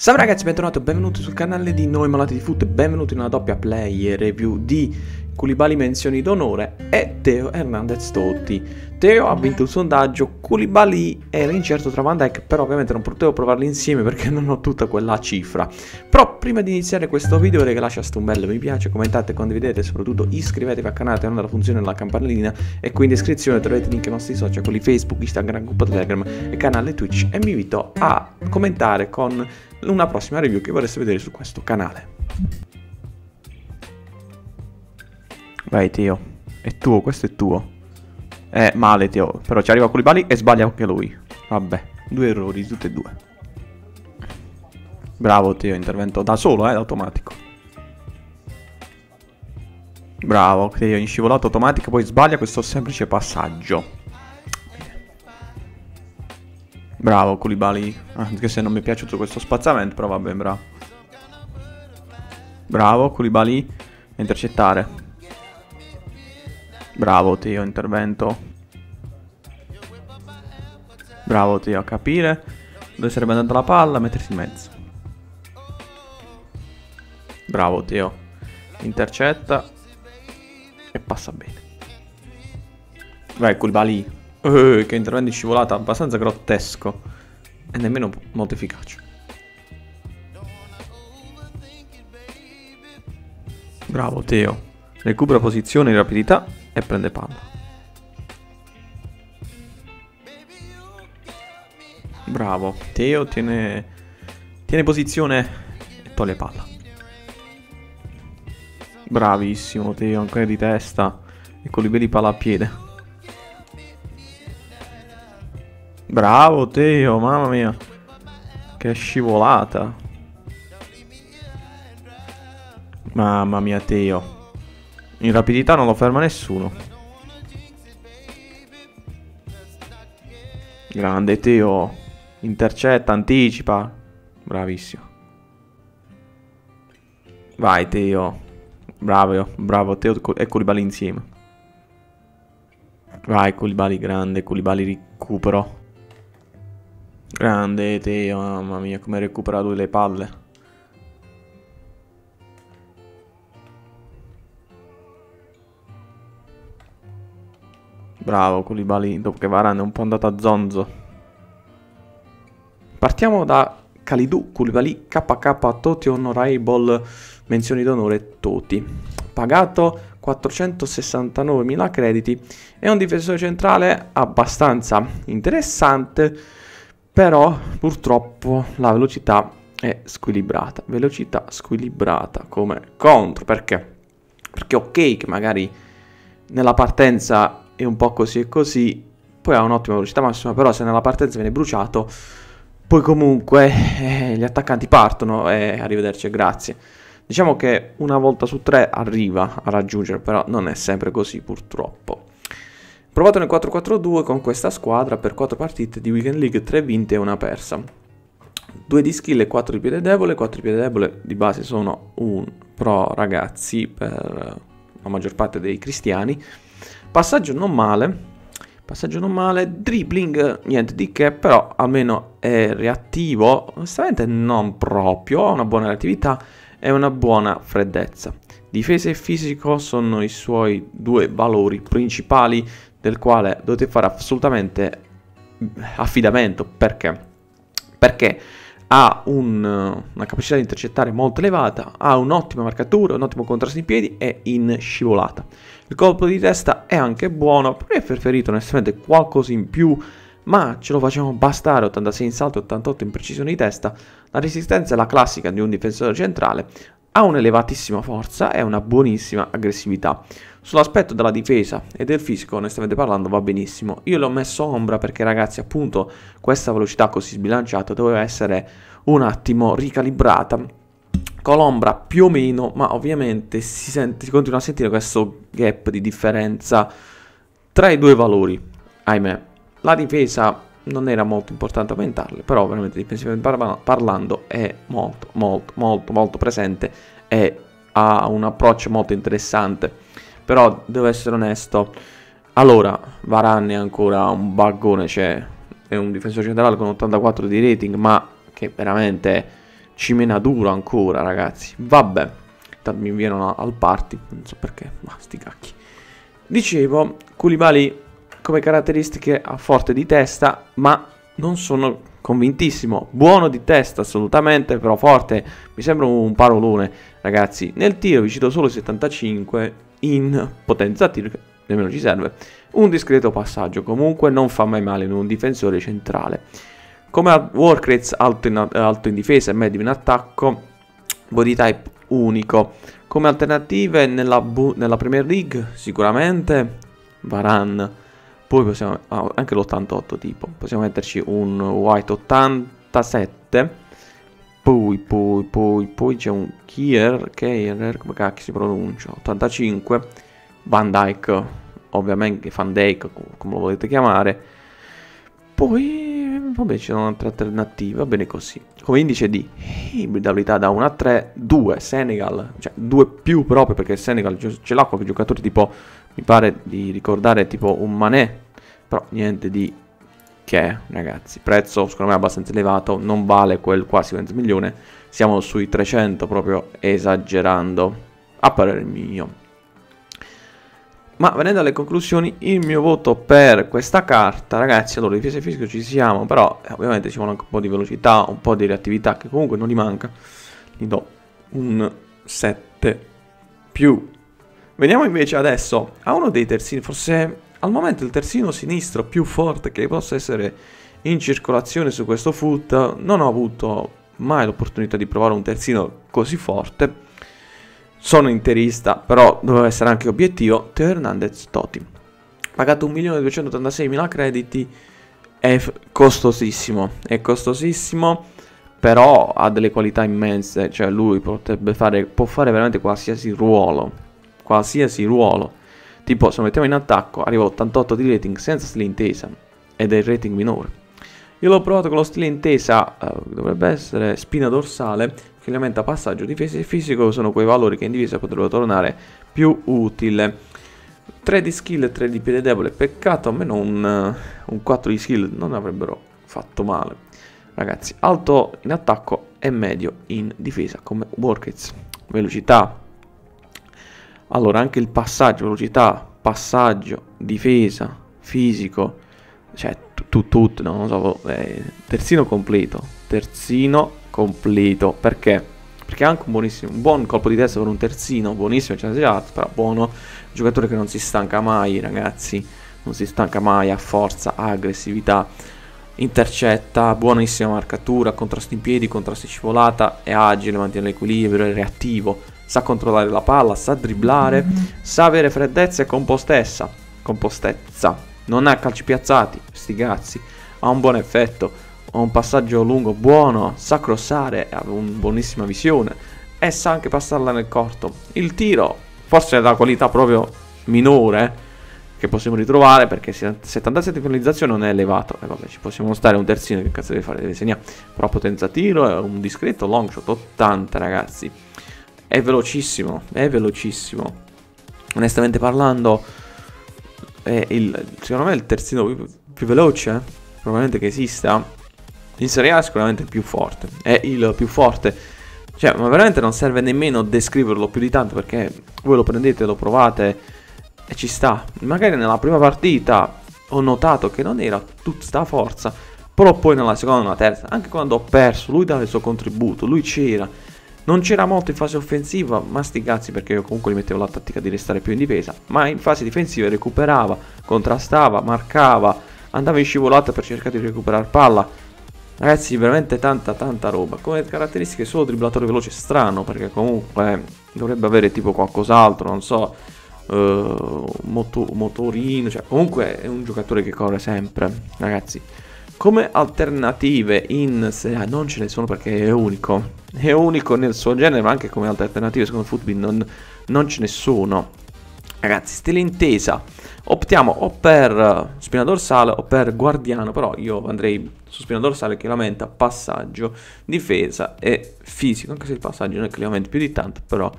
Salve ragazzi, bentornati benvenuti sul canale di Noi Malati di Foot benvenuti in una doppia play review di Culibali menzioni d'onore e Teo Hernandez Totti. Teo ha vinto il sondaggio, Culibali era incerto tra Van Dijk, però ovviamente non potevo provarli insieme perché non ho tutta quella cifra. Però prima di iniziare questo video che lasciate un bel mi piace, commentate, condividete e soprattutto iscrivetevi al canale attivando la funzione della campanellina e qui in descrizione troverete link ai nostri social, quelli Facebook, Instagram, gruppo Telegram e canale Twitch e mi invito a commentare con una prossima review che vorreste vedere su questo canale. Vai Tio, è tuo, questo è tuo. Eh, male Tio, però ci arriva Koulibaly e sbaglia anche lui. Vabbè, due errori, tutti e due. Bravo Tio, intervento da solo, eh, automatico. Bravo, Teo, in scivolato automatico, poi sbaglia questo semplice passaggio. Bravo Koulibaly, anche se non mi è piaciuto questo spazzamento, però vabbè, bravo. Bravo Koulibaly, intercettare. Bravo Teo, intervento. Bravo Teo, a capire dove sarebbe andata la palla, mettersi in mezzo. Bravo Teo, intercetta e passa bene. Vai Koulibaly, Uh, che intervento di scivolata abbastanza grottesco e nemmeno molto efficace. Bravo Teo. Recupera posizione in rapidità e prende palla. Bravo. Teo tiene, tiene posizione e toglie palla. Bravissimo Teo, ancora di testa e con i vedi palla a piede. Bravo Teo, mamma mia. Che scivolata. Mamma mia Teo. In rapidità non lo ferma nessuno. Grande Teo. Intercetta, anticipa. Bravissimo. Vai Teo. Bravo, bravo Teo e Culibali insieme. Vai Culibali grande, Culibali recupero. Grande Teo, mamma mia, come ha recuperato le palle. Bravo Koulibaly, dopo che Varane è un po' andato a zonzo. Partiamo da Kalidou Koulibaly KK Toti Honorable menzioni d'onore Toti. Pagato 469.000 crediti. È un difensore centrale abbastanza interessante però purtroppo la velocità è squilibrata. Velocità squilibrata come contro. Perché? Perché ok che magari nella partenza è un po' così e così, poi ha un'ottima velocità massima, però se nella partenza viene bruciato, poi comunque eh, gli attaccanti partono e arrivederci e grazie. Diciamo che una volta su tre arriva a raggiungere, però non è sempre così purtroppo. Provato nel 4-4-2 con questa squadra per 4 partite di Weekend League, 3 vinte e una persa. 2 di skill e 4 di piede debole, 4 di piede debole di base sono un pro ragazzi per la maggior parte dei cristiani. Passaggio non male, passaggio non male, dribbling niente di che, però almeno è reattivo, onestamente non proprio, ha una buona reattività e una buona freddezza. Difesa e fisico sono i suoi due valori principali del quale dovete fare assolutamente affidamento. Perché? Perché ha un, una capacità di intercettare molto elevata, ha un'ottima marcatura, un ottimo contrasto in piedi e in scivolata. Il colpo di testa è anche buono, avrei preferito onestamente qualcosa in più, ma ce lo facciamo bastare 86 in salto e 88 in precisione di testa. La resistenza è la classica di un difensore centrale, ha un'elevatissima forza e una buonissima aggressività. Sull'aspetto della difesa e del fisico, onestamente parlando, va benissimo. Io l'ho messo ombra perché, ragazzi, appunto, questa velocità così sbilanciata doveva essere un attimo ricalibrata. Con l'ombra più o meno, ma ovviamente si, sente, si continua a sentire questo gap di differenza tra i due valori. Ahimè, la difesa non era molto importante aumentarle, però veramente difensivamente parlando è molto, molto, molto, molto presente e ha un approccio molto interessante. Però devo essere onesto. Allora, Varane è ancora un baggone, cioè è un difensore centrale con 84 di rating, ma che veramente Cimena duro ancora, ragazzi. Vabbè, intanto mi viene al party, non so perché, ma sti cacchi. Dicevo, Koulibaly come caratteristiche ha forte di testa, ma non sono convintissimo. Buono di testa assolutamente, però forte. Mi sembra un parolone, ragazzi. Nel tiro vi cito solo 75 in potenza che nemmeno ci serve. Un discreto passaggio, comunque non fa mai male in un difensore centrale. Come work rates alto in, alto in difesa e medio in attacco, body type unico. Come alternative nella, nella Premier League sicuramente Varan. Poi possiamo ah, anche l'88 tipo. Possiamo metterci un white 87. Poi, poi, poi, poi c'è un Kier, Kier, come cacchio si pronuncia? 85. Van Dyke, ovviamente Van Dyke, come lo volete chiamare. Poi, vabbè, ci sono altre alternative, va bene così. Come indice di ibridabilità da 1 a 3, 2 Senegal, cioè 2 più proprio perché Senegal ce l'ha qualche giocatore tipo, mi pare di ricordare tipo un Mané, però niente di che, ragazzi. Prezzo secondo me abbastanza elevato, non vale quel quasi 20 milioni, siamo sui 300 proprio esagerando, a parere mio. Ma venendo alle conclusioni, il mio voto per questa carta, ragazzi, allora difesa e fisico ci siamo, però eh, ovviamente ci vuole anche un po' di velocità, un po' di reattività, che comunque non gli manca. Gli do un 7 più. Veniamo invece adesso a uno dei terzini, forse al momento il terzino sinistro più forte che possa essere in circolazione su questo foot. Non ho avuto mai l'opportunità di provare un terzino così forte sono interista, però doveva essere anche obiettivo, Teo Hernandez Toti. Pagato 1.286.000 crediti, è costosissimo, è costosissimo, però ha delle qualità immense, cioè lui potrebbe fare, può fare veramente qualsiasi ruolo, qualsiasi ruolo. Tipo, se lo mettiamo in attacco, arriva a 88 di rating senza stile intesa, ed è il rating minore. Io l'ho provato con lo stile intesa, uh, dovrebbe essere spina dorsale, che aumenta passaggio, difesa e fisico sono quei valori che in difesa potrebbero tornare più utile. 3 di skill e 3 di piede debole, peccato almeno un, un 4 di skill non avrebbero fatto male. Ragazzi, alto in attacco e medio in difesa come workets. Velocità. Allora, anche il passaggio, velocità, passaggio, difesa, fisico, cioè tutto, tut, non lo so, eh, terzino completo, terzino completo. Perché? Perché è anche un un buon colpo di testa per un terzino, buonissimo, cioè, però buono, giocatore che non si stanca mai, ragazzi, non si stanca mai, ha forza, ha aggressività, intercetta, buonissima marcatura, contrasti in piedi, contrasti scivolata, è agile, mantiene l'equilibrio, è reattivo, sa controllare la palla, sa dribblare, mm-hmm. sa avere freddezza e compostezza, compostezza, non ha calci piazzati, sti cazzi, ha un buon effetto, ha un passaggio lungo buono, sa crossare, ha una buonissima visione e sa anche passarla nel corto. Il tiro forse è la qualità proprio minore che possiamo ritrovare perché 77 di finalizzazione non è elevato. E vabbè ci possiamo stare un terzino che cazzo deve fare? Deve segnare. Però potenza tiro è un discreto long shot 80 ragazzi è velocissimo è velocissimo onestamente parlando è il, secondo me è il terzino più, più veloce eh? probabilmente che esista in Serie A è sicuramente il più forte. È il più forte. Cioè, ma veramente non serve nemmeno descriverlo più di tanto perché voi lo prendete, lo provate e ci sta. Magari nella prima partita ho notato che non era tutta sta forza, però poi nella seconda e nella terza, anche quando ho perso, lui dava il suo contributo, lui c'era. Non c'era molto in fase offensiva, ma sti cazzi perché io comunque gli mettevo la tattica di restare più in difesa, ma in fase difensiva recuperava, contrastava, marcava, andava in scivolata per cercare di recuperare palla Ragazzi, veramente tanta tanta roba. Come caratteristiche solo dribblatore veloce strano, perché comunque dovrebbe avere tipo qualcos'altro, non so, uh, moto, motorino, cioè comunque è un giocatore che corre sempre, ragazzi. Come alternative in Serie A non ce ne sono perché è unico, è unico nel suo genere, ma anche come alternative secondo Football non, non ce ne sono. Ragazzi, stile intesa optiamo o per spina dorsale o per guardiano, però io andrei su spina dorsale che lamenta passaggio, difesa e fisico, anche se il passaggio non è che li aumenta più di tanto, però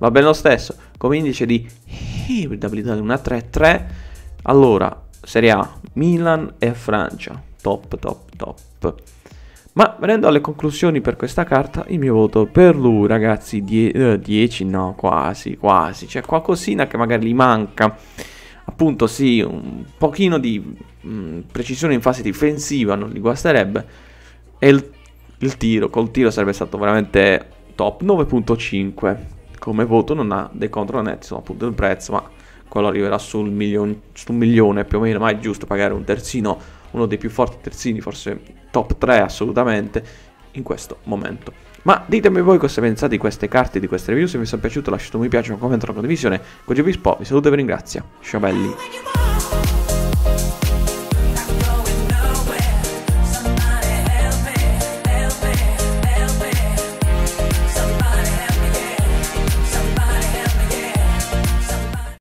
va bene lo stesso. Come indice di ibridabilità di una 3-3, allora Serie A, Milan e Francia, top, top, top. Ma venendo alle conclusioni per questa carta, il mio voto per lui, ragazzi, 10 eh, no, quasi, quasi. C'è qualcosina che magari gli manca. Appunto, sì, un pochino di mh, mm, precisione in fase difensiva non gli guasterebbe. E il, il tiro, col tiro sarebbe stato veramente top 9.5 come voto non ha dei contro netti, appunto il prezzo, ma quello arriverà sul, milione, sul milione più o meno, ma è giusto pagare un terzino, uno dei più forti terzini, forse top 3 assolutamente, in questo momento. Ma ditemi voi cosa pensate di queste carte, di queste review, se vi sono piaciute lasciate un mi piace, un commento, una condivisione. Con GBSpo vi saluto e vi ringrazio. Ciao belli!